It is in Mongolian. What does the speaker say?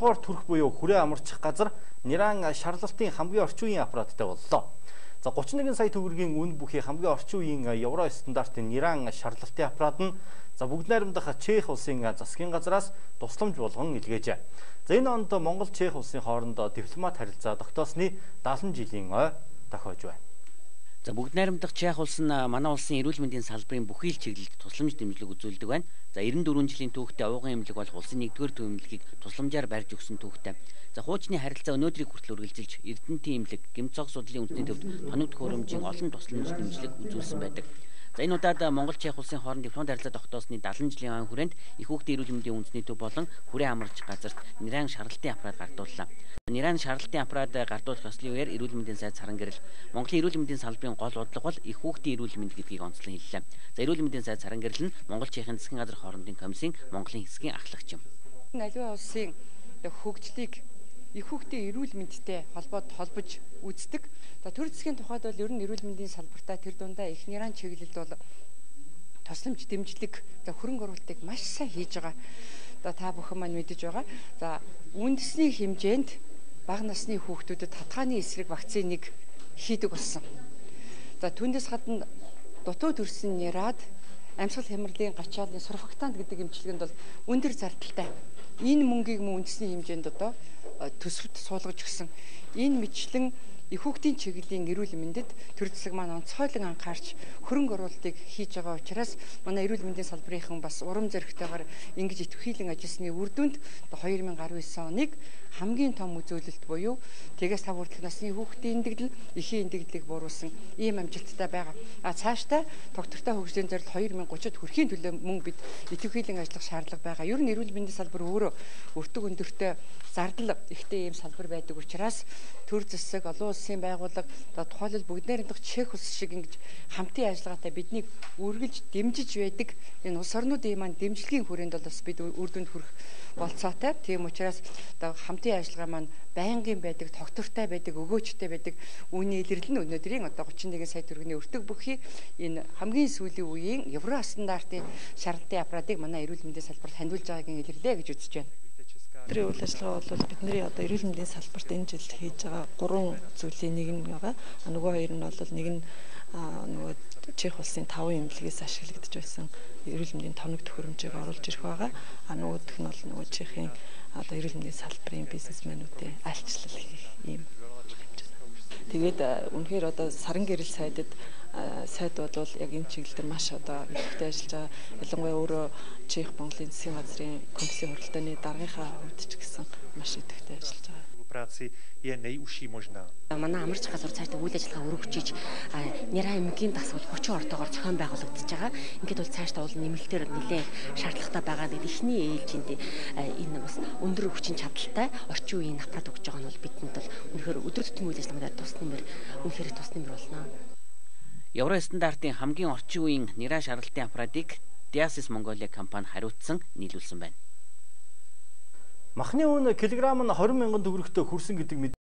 дугаар төрх буюу хүрээ амарчих газар Ниран шарлалтын хамгийн орчин үеийн аппараттай боллоо. За 31 сая төгрөгийн үн бүхий хамгийн орчин үеийн евро стандартын Ниран шарлалтын аппарат нь за бүгд найрамдах Чех улсын засгийн газраас тусламж болгон илгээжээ. За энэ онд Монгол Чех улсын хоорондоо дипломат харилцаа тогтоосны 70 жилийн ой тохиож байна. За бүгд найрамдах Чех улс нь манай улсын эрүүл мэндийн салбарын бүхий л чиглэлд тусламж дэмжлэг үзүүлдэг байна. За 94 жилийн түүхтэй овгын эмнэлэг бол улсын 1-р төв эмнэлгийг тусламжаар барьж өгсөн түүхтэй. За хуучны харилцаа өнөөдрийг хүртэл үргэлжилж Эрдэнэтийн эмнэлэг, гэмцог судлалын үндэсний төвд тоног төхөөрөмжийн олон тусламж дэмжлэг үзүүлсэн байдаг. За энэ удаад Монгол Чех улсын хооронд дипломат харилцаа тогтоосны 70 жилийн ан хүрээнд их хүүхдийн эрүүл мэндийн үндэсний төв болон хүрээ амарч газарт нэрэн шаргалтын аппарат гардууллаа. Нэрэн шаргалтын аппарат гардуулах ёслын үеэр эрүүл мэндийн сайд Саран гэрэл Монголын эрүүл мэндийн салбарын гол бодлого бол их хүүхдийн эрүүл мэнд гэдгийг онцлон хэллээ. За эрүүл мэндийн сайд Саран гэрэл нь Монгол Чехийн засгийн газар хоорондын комиссийн Монголын хэсгийн ахлагч юм. Аливаа улсын хөгжлийг их хүүхдийн эрүүл мэндтэй холбоод холбож үздэг. За төр засгийн тухайд бол ер нь эрүүл мэндийн салбартаа тэр дундаа их нэран чиглэлд бол тусламж дэмжлэг за хөрөнгө оруулалтыг маш сайн хийж байгаа. За та бүхэн маань мэдэж байгаа. За үндэсний хэмжээнд бага насны хүүхдүүдэд татгааны эсрэг вакциныг хийдэг болсон. За түүнээс гадна дутуу төрсөн нэрад амьсгал хямралын гачаалын сурфактант гэдэг эмчилгээнд бол өндөр зардалтай. Энэ мөнгийг мөн үндэсний хэмжээнд одоо төсөвт суулгаж өгсөн. Энэ мэтлэн их хүүхдийн чиглэлийн эрүүл мэндэд төр засаг маань онцгойлон анхаарч хөрөнгө оруулалтыг хийж байгаа учраас манай эрүүл мэндийн салбарынхан бас урам зоригтойгоор ингэж итвхийлэн ажилласны үр дүнд 2019 оныг хамгийн том үзүүлэлт буюу тэгээс та хүртэлх насны хүүхдийн эндэгдэл, эхийн эндэгдлийг бууруулсан ийм амжилттай байгаа. А цаашдаа тогтвортой хөгжлийн зорилт 2030-д хүрэхийн төлөө мөн бид итвхийлэн ажиллах шаардлага байгаа. Ер нь эрүүл мэндийн салбар өөрөө өртөг өндөртэй зардал ихтэй ийм салбар байдаг учраас төр засаг олон улсын байгууллага за тухайлбал бүгд найрамдах Чех улс шиг ингэж хамтын ажиллагаатай биднийг үргэлж дэмжиж байдаг энэ улс орнуудын маань дэмжлэгийн хүрээнд бол бас бид үр дүнд хүрэх болцоотой. Тийм учраас одоо хамтын ажиллагаа маань байнгын байдаг, тогтвортой байдаг, өгөөжтэй байдаг. Үүний илэрлэл нь өнөөдрийн одоо 31 сая төгрөгийн өртөг бүхий энэ хамгийн сүүлийн үеийн евро стандартын шаардлагын аппаратыг манай эрүүл мэндийн салбарт хандуулж байгаагийн илэрлээ гэж үзэж байна. Бидний үйл ажиллагаа бол бидний одоо эрүүл мэндийн салбарт энэ жил хийж байгаа гурван зүйлийн нэг нь байгаа. Нөгөө хоёр нь бол нэг нь нөгөө Чех улсын 5 эмнэлгээс ашиглагдж байсан эрүүл мэндийн тоног төхөөрөмжийг оруулж ирэх байгаа. А нөгөөх нь бол нөгөө Чехийн одоо эрүүл мэндийн салбарын бизнесмэнүүдэд альчлал хийх юм. Тэгээд үнэхээр одоо саран гэрэл сайдад сайд бол яг энэ чиглэл дээр маш одоо идэвхтэй ажиллаж байгаа. Ялангуяа өөрөө Чех Монголын засгийн газрын комиссийн хуралдааны даргынхаа хувьд ч гэсэн маш идэвхтэй ажиллаж байгаа працы je najúžší možná. Манай амарч газар цаашдаа үйл ажиллагаа өргөжиж Нера эмгийн дасгал 30 ортоогоор зохион байгуулагдаж байгаа. Ингээд бол цаашдаа уул нэмэлтээр нэлээд шаардлагатай байгаа. Тэгээд ихний ээлжинд энэ бас өндөр хүчин чадалтай орчин үеийн аппарат өгж байгаа нь бол бидэнд бол үнэхээр өдөр тутмын үйл ажиллагаанд тус нэмэр үнэхээр тус нэмэр болно. Евро стандартын хамгийн орчин үеийн Нера шаргалтын аппаратыг Diasis Mongolia компани хариуцсан нийлүүлсэн байна. Махны үн килограмм нь 20 мянган төгрөгтөө хүрсэн гэдэг